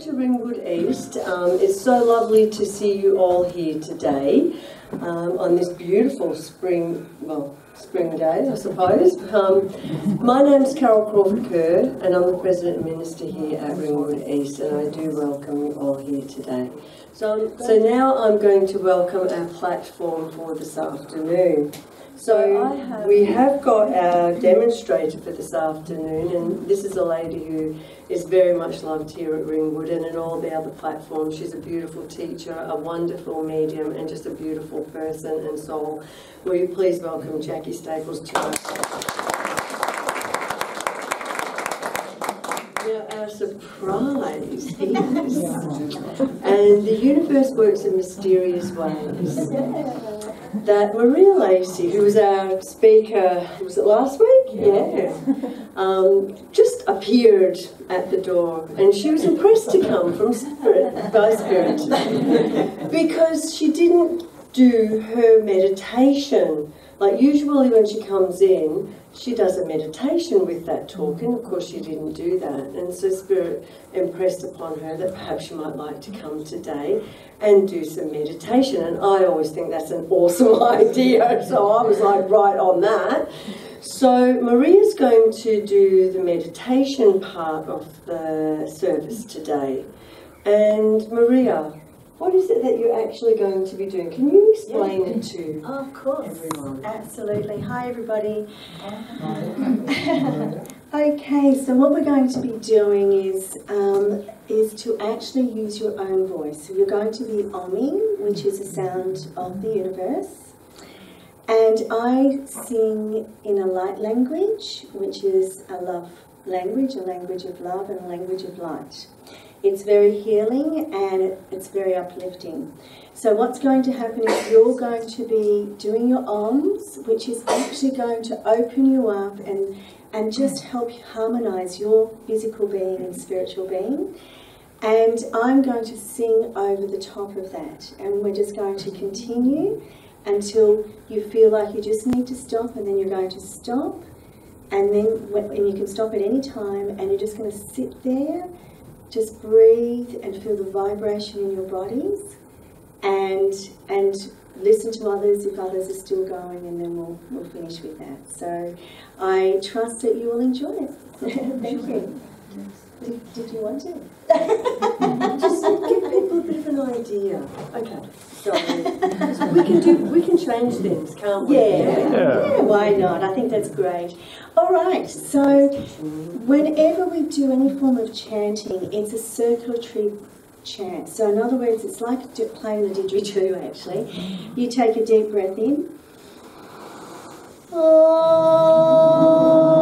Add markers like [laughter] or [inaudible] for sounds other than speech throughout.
to Ringwood East. Um, it's so lovely to see you all here today um, on this beautiful spring, well, spring day, I suppose. Um, my name's Carol Crawford Kerr, and I'm the President and Minister here at Ringwood East, and I do welcome you all here today. So, so now I'm going to welcome our platform for this afternoon. So we have got our demonstrator for this afternoon, and this is a lady who is very much loved here at Ringwood and in all the other platforms. She's a beautiful teacher, a wonderful medium, and just a beautiful person and soul. Will you please welcome Jackie Staples to us? Surprise is, and the universe works in mysterious ways that Maria Lacey, who was our speaker, was it last week? Yeah. Um, just appeared at the door and she was impressed to come from Spirit, by Spirit, [laughs] because she didn't do her meditation. Like usually when she comes in, she does a meditation with that talk, and of course she didn't do that. And so Spirit impressed upon her that perhaps she might like to come today and do some meditation. And I always think that's an awesome [laughs] idea, so I was like right on that. So Maria's going to do the meditation part of the service today. And Maria, what is it that you're actually going to be doing? Can you explain yeah. it to oh, Of course. everyone? Absolutely. Hi, everybody. [laughs] okay, so what we're going to be doing is um, is to actually use your own voice. So you're going to be oming, which is a sound of the universe. And I sing in a light language, which is a love language, a language of love, and a language of light. It's very healing and it's very uplifting. So, what's going to happen is you're going to be doing your OMS, which is actually going to open you up and, and just help you harmonize your physical being and spiritual being. And I'm going to sing over the top of that. And we're just going to continue until you feel like you just need to stop, and then you're going to stop. And then, and you can stop at any time, and you're just going to sit there just breathe and feel the vibration in your bodies and and listen to others if others are still going and then we'll, we'll finish with that. So I trust that you will enjoy it. [laughs] Thank you. Did, did you want to? [laughs] Just give people a bit of an idea. Okay, sorry. [laughs] we can do. We can change things, can't we? Yeah. yeah. yeah. Why not? I think that's great. All right. So, whenever we do any form of chanting, it's a circulatory chant. So, in other words, it's like playing the didgeridoo. Actually, you take a deep breath in. Oh.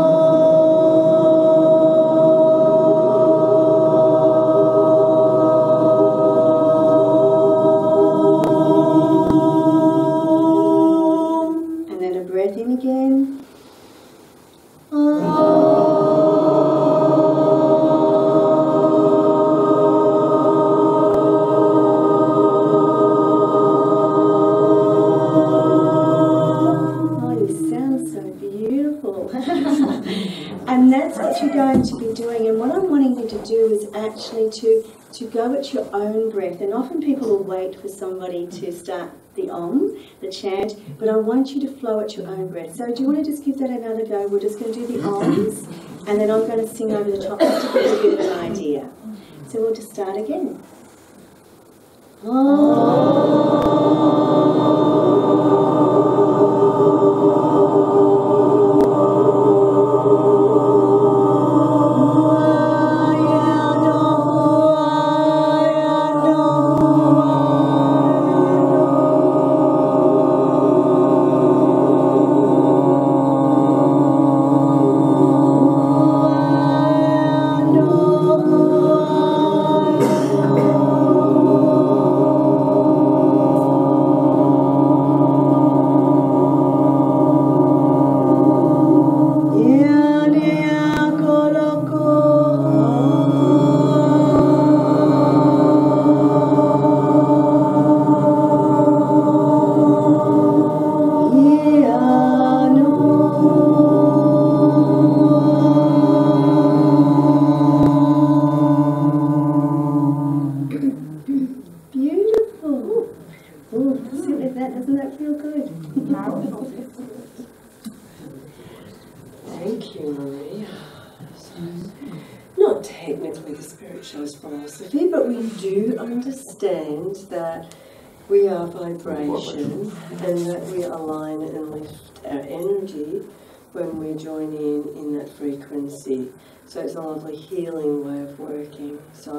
Go at your own breath. And often people will wait for somebody to start the om, the chant, but I want you to flow at your own breath. So do you want to just give that another go? We're just going to do the oms, and then I'm going to sing over the top just to give you an idea. So we'll just start again. that?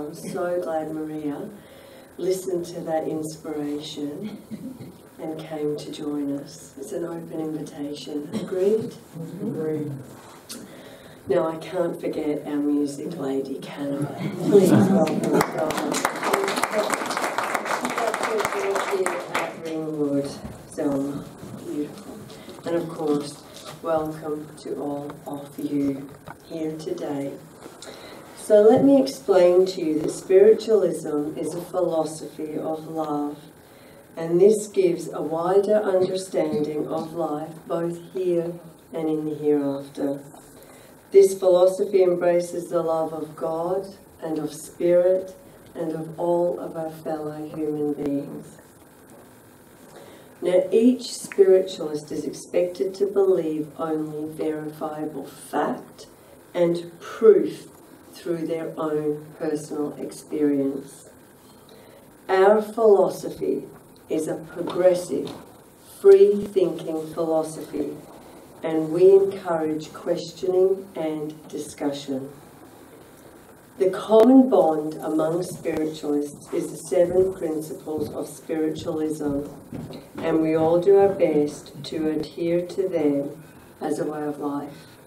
I'm so glad Maria listened to that inspiration and came to join us. It's an open invitation. Agreed? Agreed. Now I can't forget our music lady, can I? Please welcome at Ringwood, Zelma. Beautiful. [laughs] And of course, welcome to all of you here today. So let me explain to you that spiritualism is a philosophy of love. And this gives a wider understanding of life both here and in the hereafter. This philosophy embraces the love of God and of spirit and of all of our fellow human beings. Now, each spiritualist is expected to believe only verifiable fact and proof through their own personal experience. Our philosophy is a progressive, free thinking philosophy, and we encourage questioning and discussion. The common bond among spiritualists is the seven principles of spiritualism, and we all do our best to adhere to them as a way of life.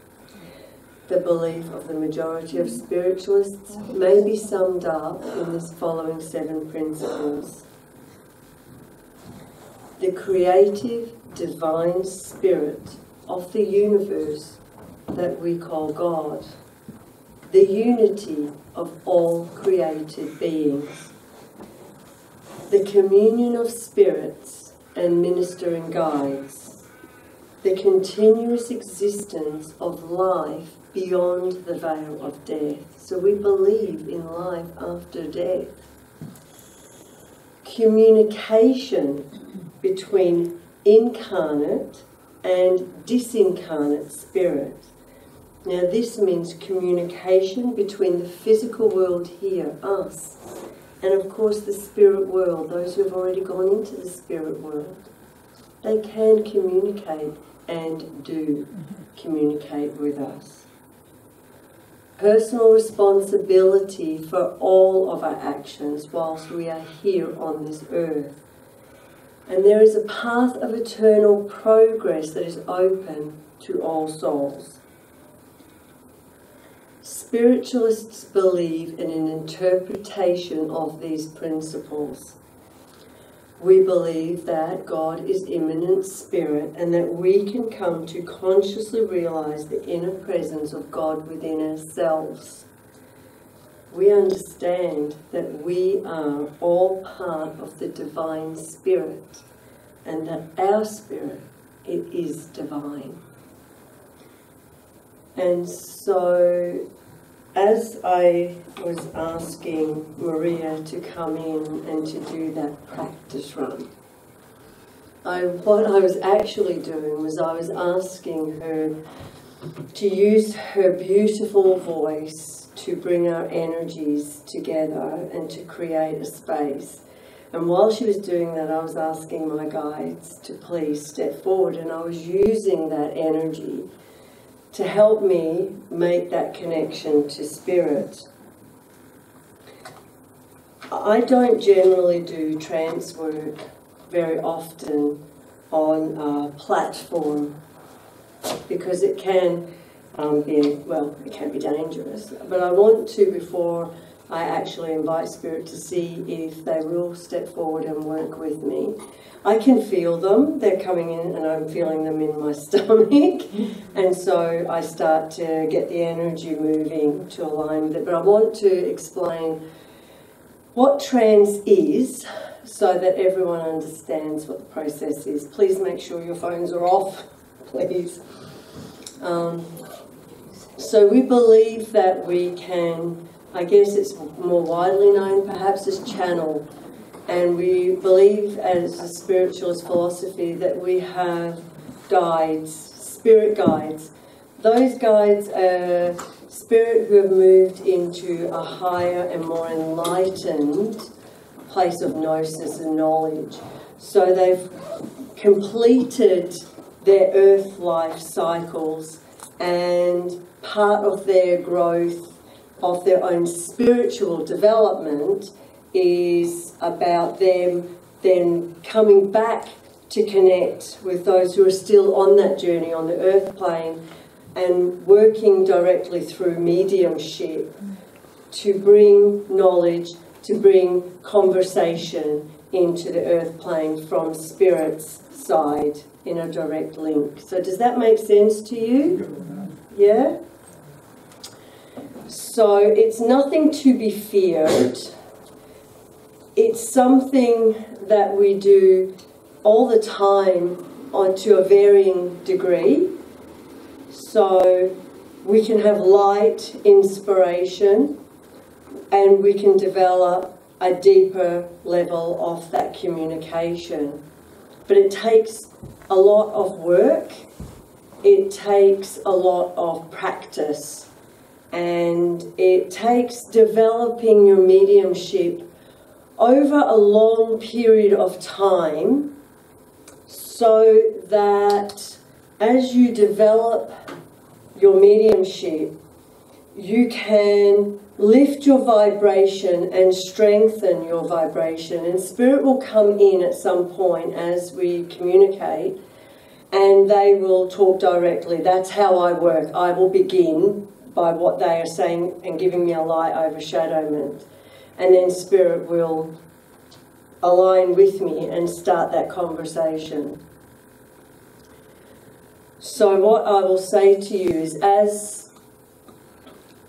The belief of the majority of spiritualists may be summed up in this following seven principles. The creative divine spirit of the universe that we call God. The unity of all created beings, the communion of spirits and ministering guides, the continuous existence of life beyond the veil of death. So we believe in life after death. Communication between incarnate and disincarnate spirit now, this means communication between the physical world here, us, and of course the spirit world, those who have already gone into the spirit world. They can communicate and do communicate with us. Personal responsibility for all of our actions whilst we are here on this earth. And there is a path of eternal progress that is open to all souls. Spiritualists believe in an interpretation of these principles. We believe that God is immanent spirit and that we can come to consciously realize the inner presence of God within ourselves. We understand that we are all part of the divine spirit and that our spirit it is divine. And so, as I was asking Maria to come in and to do that practice run, I, what I was actually doing was I was asking her to use her beautiful voice to bring our energies together and to create a space. And while she was doing that, I was asking my guides to please step forward, and I was using that energy to help me make that connection to spirit. I don't generally do trance work very often on a platform because it can um, be, well, it can be dangerous. But I want to, before I actually invite spirit to see if they will step forward and work with me, I can feel them. They're coming in, and I'm feeling them in my [laughs] stomach. and so I start to get the energy moving to align with it. But I want to explain what trance is so that everyone understands what the process is. Please make sure your phones are off, [laughs] please. Um, so we believe that we can, I guess it's more widely known perhaps as channel And we believe, as a spiritualist philosophy, that we have guides, spirit guides. Those guides are spirit who have moved into a higher and more enlightened place of gnosis and knowledge. So they've completed their earth life cycles and part of their growth of their own spiritual development is about them then coming back to connect with those who are still on that journey on the earth plane and working directly through mediumship to bring knowledge, to bring conversation into the earth plane from spirit's side in a direct link. So, does that make sense to you? Yeah? So, it's nothing to be feared. It's something that we do all the time on to a varying degree. So, we can have light inspiration and we can develop a deeper level of that communication. But it takes a lot of work, it takes a lot of practice, and it takes developing your mediumship over a long period of time so that as you develop your mediumship, you can lift your vibration and strengthen your vibration. And spirit will come in at some point as we communicate and they will talk directly. That's how I work. I will begin by what they are saying and giving me a light overshadowment. And then spirit will align with me and start that conversation. So, what I will say to you is as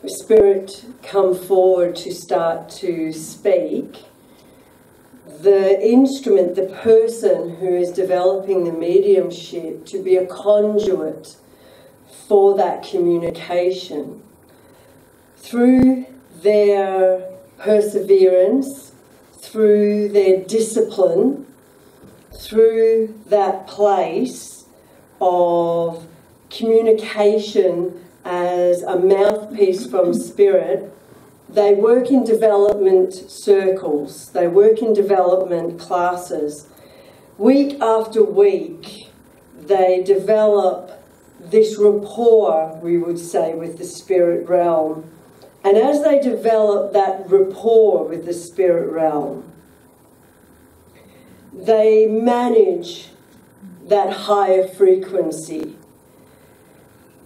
Spirit come forward to start to speak, the instrument, the person who is developing the mediumship to be a conduit for that communication through their perseverance, through their discipline, through that place of communication as a mouthpiece from spirit, they work in development circles, they work in development classes. Week after week, they develop this rapport, we would say, with the spirit realm. And as they develop that rapport with the spirit realm, they manage that higher frequency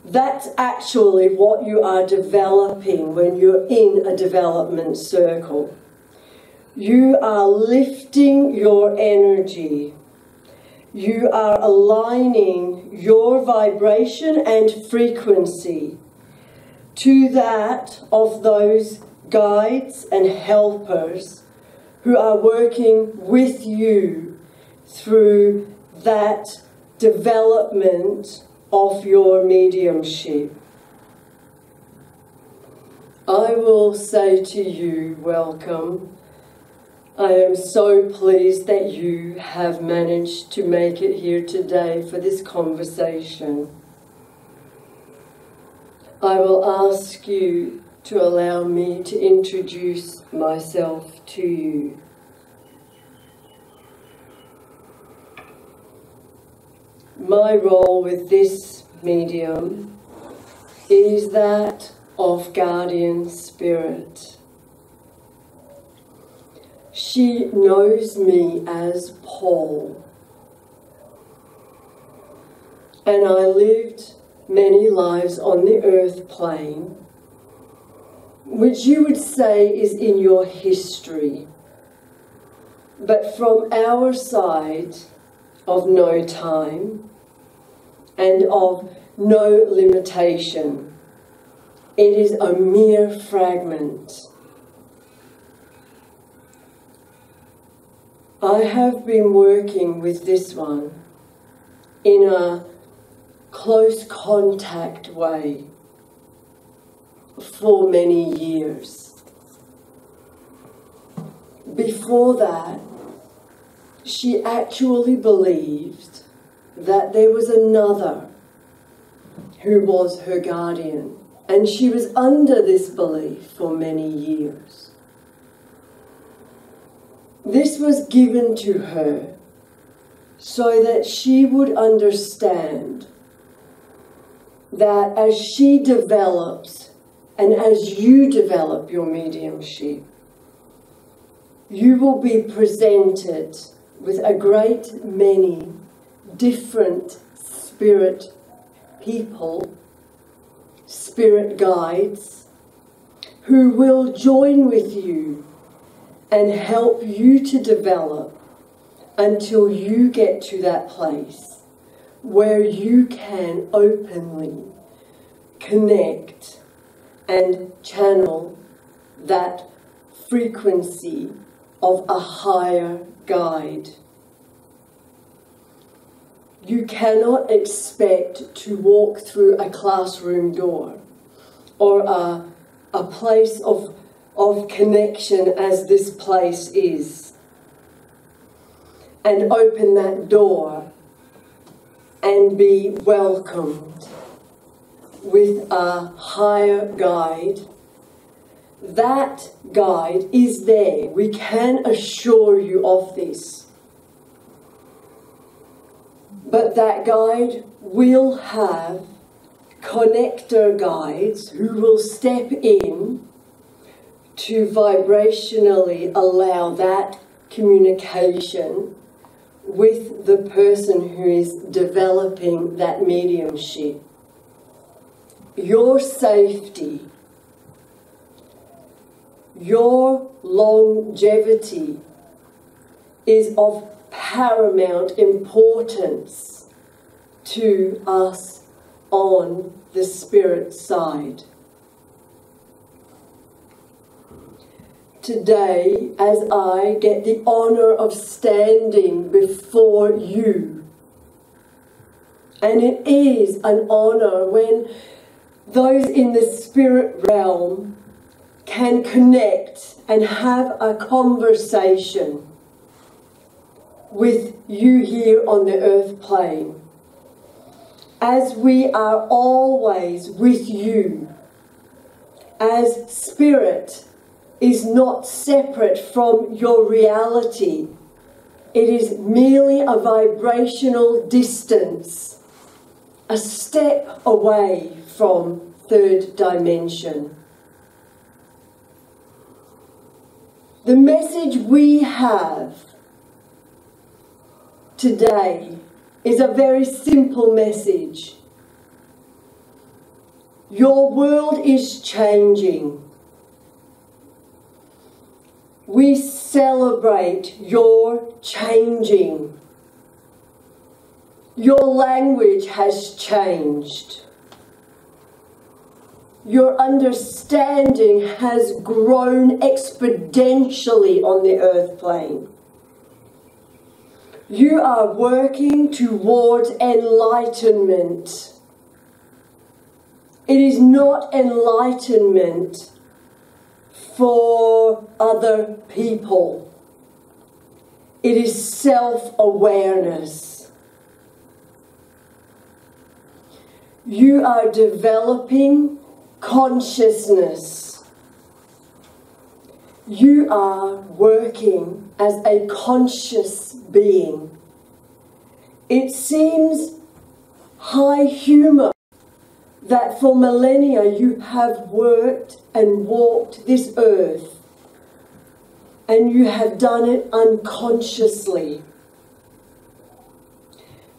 that's actually what you are developing when you're in a development circle. You are lifting your energy. You are aligning your vibration and frequency to that of those guides and helpers who are working with you through that development of your mediumship. I will say to you, welcome. I am so pleased that you have managed to make it here today for this conversation. I will ask you to allow me to introduce myself to you. my role with this medium is that of guardian spirit. She knows me as Paul. And I lived many lives on the earth plane, which you would say is in your history. But from our side of no time, and of no limitation. It is a mere fragment. I have been working with this one in a close contact way for many years. Before that, she actually believed that there was another who was her guardian, and she was under this belief for many years. This was given to her so that she would understand that as she develops and as you develop your mediumship, you will be presented with a great many different spirit people, spirit guides, who will join with you and help you to develop until you get to that place where you can openly connect and channel that frequency of a higher guide. You cannot expect to walk through a classroom door or a, a place of, of connection as this place is and open that door and be welcomed with a higher guide. That guide is there. We can assure you of this. But that guide will have connector guides who will step in to vibrationally allow that communication with the person who is developing that mediumship. Your safety, your longevity is of paramount importance to us on the spirit side. Today, as I get the honor of standing before you, and it is an honor when those in the spirit realm can connect and have a conversation with you here on the earth plane. As we are always with you, as spirit is not separate from your reality, it is merely a vibrational distance, a step away from third dimension. The message we have today is a very simple message. Your world is changing. We celebrate your changing. Your language has changed. Your understanding has grown exponentially on the earth plane. You are working towards enlightenment. It is not enlightenment for other people. It is self awareness. You are developing consciousness. You are working as a conscious being. It seems high humor that for millennia you have worked and walked this earth and you have done it unconsciously.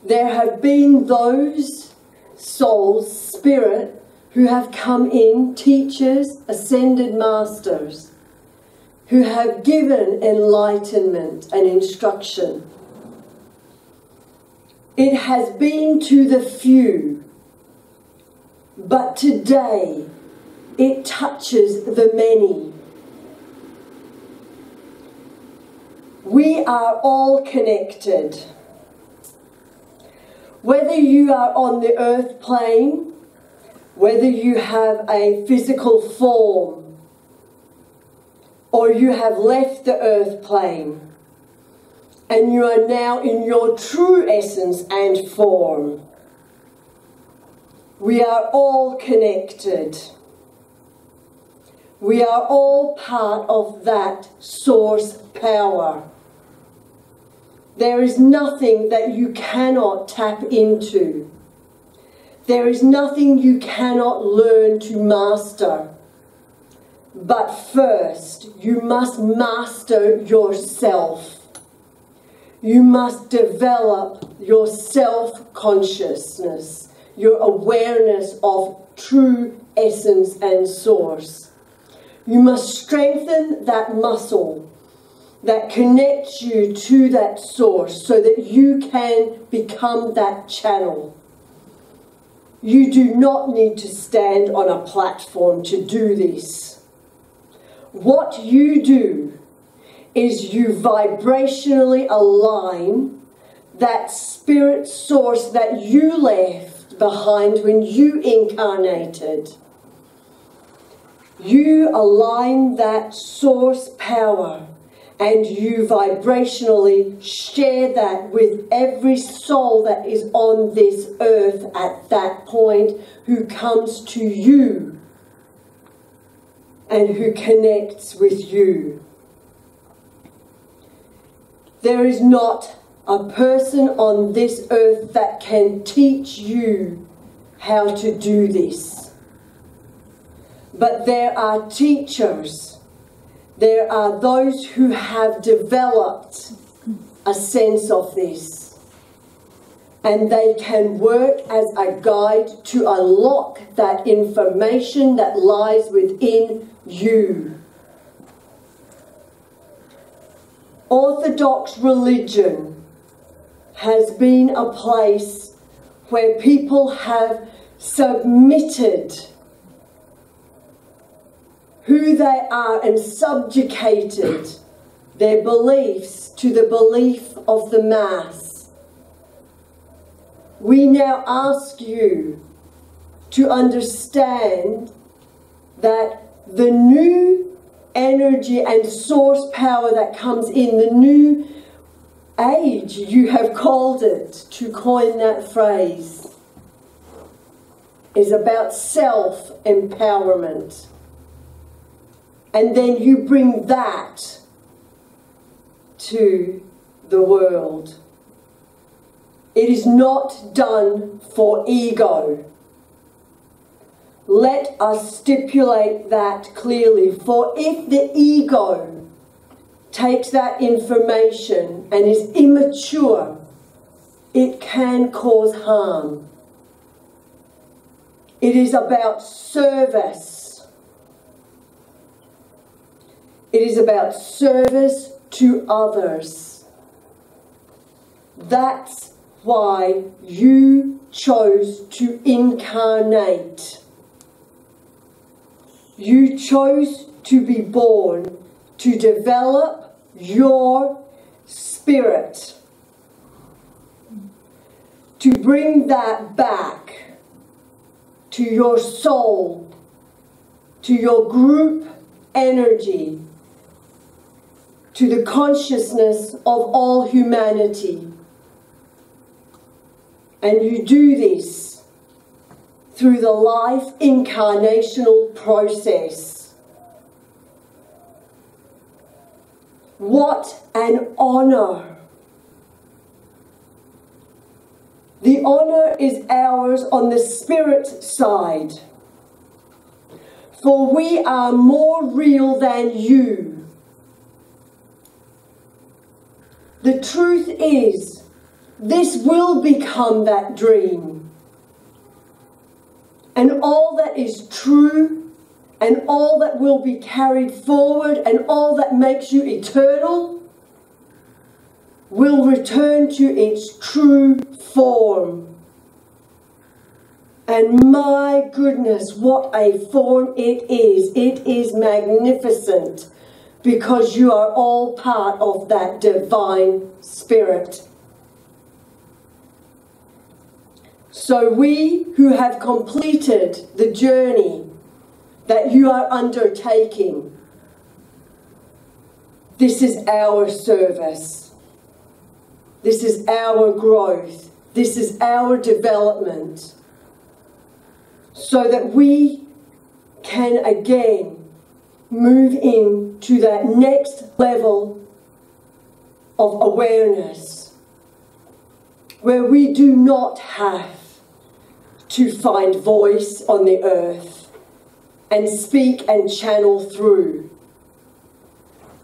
There have been those souls, spirit, who have come in, teachers, ascended masters, who have given enlightenment and instruction. It has been to the few, but today it touches the many. We are all connected. Whether you are on the earth plane, whether you have a physical form, or you have left the earth plane, and you are now in your true essence and form. We are all connected. We are all part of that source power. There is nothing that you cannot tap into. There is nothing you cannot learn to master. But first, you must master yourself. You must develop your self consciousness, your awareness of true essence and source. You must strengthen that muscle that connects you to that source so that you can become that channel. You do not need to stand on a platform to do this. What you do is you vibrationally align that spirit source that you left behind when you incarnated. You align that source power and you vibrationally share that with every soul that is on this earth at that point who comes to you and who connects with you. There is not a person on this earth that can teach you how to do this. But there are teachers there are those who have developed a sense of this. And they can work as a guide to unlock that information that lies within you. Orthodox religion has been a place where people have submitted who they are and subjugated their beliefs to the belief of the mass. We now ask you to understand that the new energy and source power that comes in, the new age, you have called it, to coin that phrase, is about self empowerment and then you bring that to the world. It is not done for ego. Let us stipulate that clearly. For if the ego takes that information and is immature, it can cause harm. It is about service It is about service to others. That's why you chose to incarnate. You chose to be born to develop your spirit, to bring that back to your soul, to your group energy, to the consciousness of all humanity. And you do this through the life incarnational process. What an honor! The honor is ours on the spirit side. For we are more real than you. The truth is, this will become that dream. And all that is true, and all that will be carried forward, and all that makes you eternal, will return to its true form. And my goodness, what a form it is! It is magnificent because you are all part of that divine spirit. So, we who have completed the journey that you are undertaking, this is our service. This is our growth. This is our development. So that we can again move into that next level of awareness where we do not have to find voice on the earth and speak and channel through,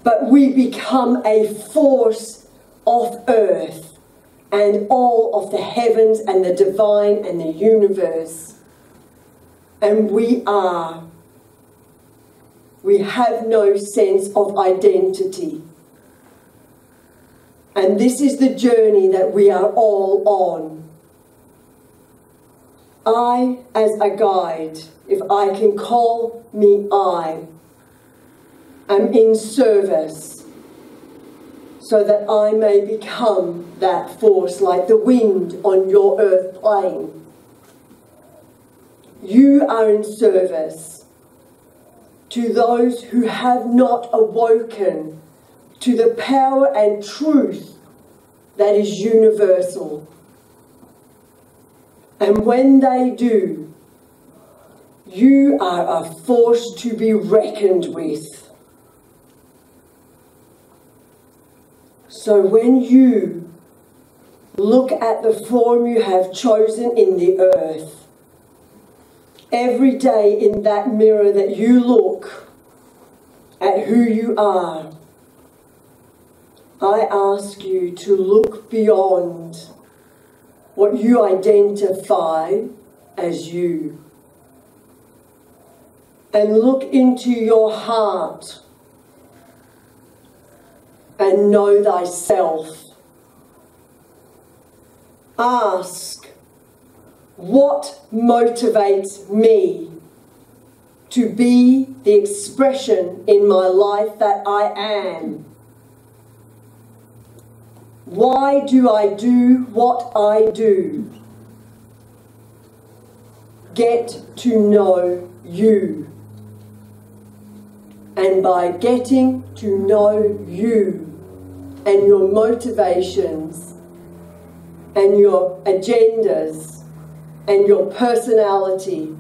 but we become a force of earth and all of the heavens and the divine and the universe. And we are. We have no sense of identity. And this is the journey that we are all on. I, as a guide, if I can call me I, am in service so that I may become that force like the wind on your earth plane. You are in service to those who have not awoken to the power and truth that is universal. And when they do, you are a force to be reckoned with. So when you look at the form you have chosen in the earth, every day in that mirror that you look at who you are, I ask you to look beyond what you identify as you. And look into your heart and know thyself. Ask, what motivates me to be the expression in my life that I am? Why do I do what I do? Get to know you. And by getting to know you and your motivations and your agendas and your personality,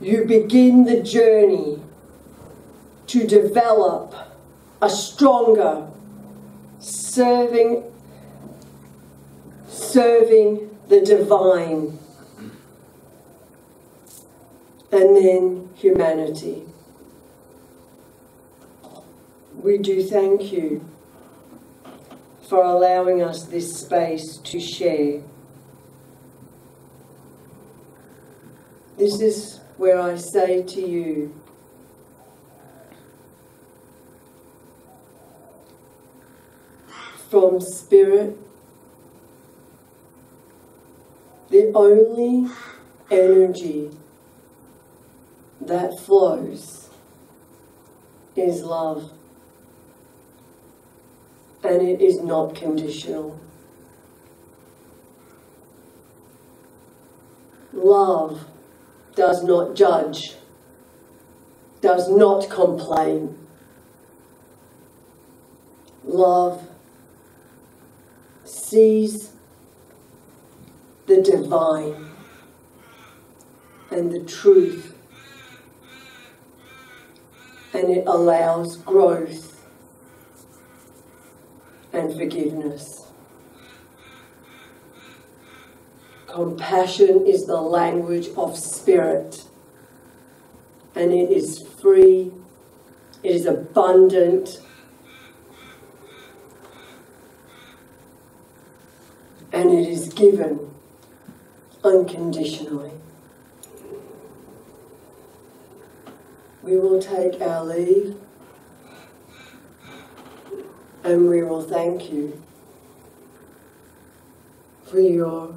you begin the journey to develop a stronger serving serving the divine and then humanity. We do thank you for allowing us this space to share. This is where I say to you, from spirit, the only energy that flows is love. And it is not conditional. Love does not judge, does not complain. Love sees the divine and the truth, and it allows growth and forgiveness. Compassion is the language of spirit, and it is free, it is abundant, and it is given unconditionally. We will take our leave and we will thank you for your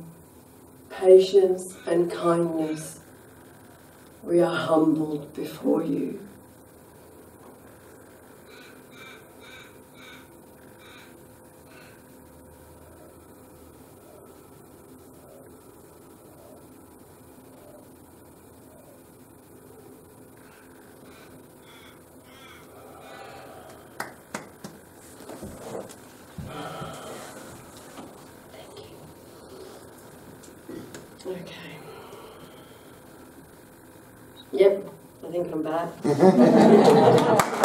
patience and kindness. We are humbled before you. Yep, I think I'm back. [laughs]